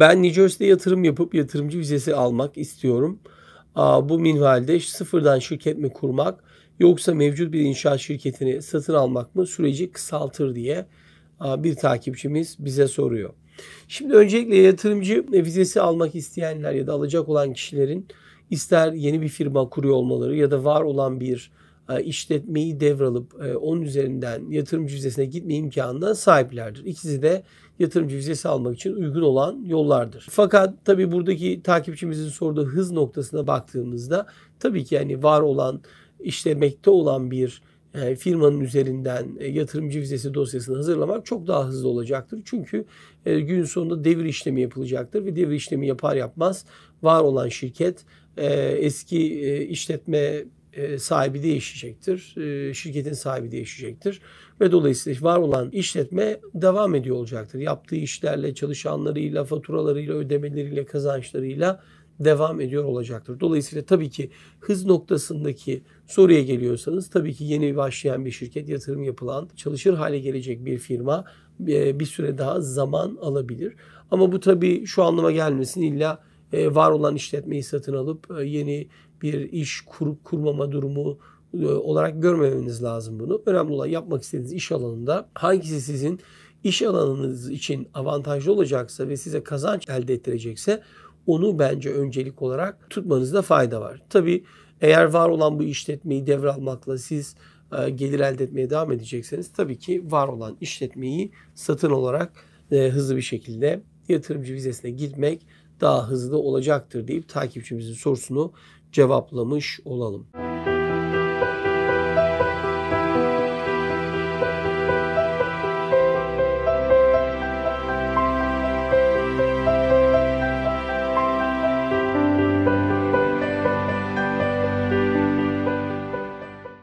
Ben Jersey'de yatırım yapıp yatırımcı vizesi almak istiyorum. Bu minvalde sıfırdan şirket mi kurmak yoksa mevcut bir inşaat şirketini satın almak mı süreci kısaltır diye bir takipçimiz bize soruyor. Şimdi öncelikle yatırımcı vizesi almak isteyenler ya da alacak olan kişilerin ister yeni bir firma kuruyor olmaları ya da var olan bir işletmeyi devralıp e, onun üzerinden yatırımcı vizesine gitme imkanına sahiplerdir. İkisi de yatırımcı vizesi almak için uygun olan yollardır. Fakat tabii buradaki takipçimizin sorduğu hız noktasına baktığımızda tabii ki yani var olan işlemekte olan bir e, firmanın üzerinden yatırımcı vizesi dosyasını hazırlamak çok daha hızlı olacaktır. Çünkü gün sonunda devir işlemi yapılacaktır ve devir işlemi yapar yapmaz var olan şirket eski işletme e, sahibi değişecektir. E, şirketin sahibi değişecektir. Ve dolayısıyla var olan işletme devam ediyor olacaktır. Yaptığı işlerle, çalışanlarıyla, faturalarıyla, ödemeleriyle, kazançlarıyla devam ediyor olacaktır. Dolayısıyla tabii ki hız noktasındaki soruya geliyorsanız tabii ki yeni başlayan bir şirket, yatırım yapılan, çalışır hale gelecek bir firma e, bir süre daha zaman alabilir. Ama bu tabii şu anlama gelmesin illa var olan işletmeyi satın alıp yeni bir iş kurup kurmama durumu e, olarak görmemeniz lazım bunu. Önemli olan yapmak istediğiniz iş alanında hangisi sizin iş alanınız için avantajlı olacaksa ve size kazanç elde ettirecekse onu bence öncelik olarak tutmanızda fayda var. Tabi eğer var olan bu işletmeyi devralmakla siz e, gelir elde etmeye devam edecekseniz tabii ki var olan işletmeyi satın olarak e, hızlı bir şekilde yatırımcı vizesine gitmek daha hızlı olacaktır deyip takipçimizin sorusunu cevaplamış olalım.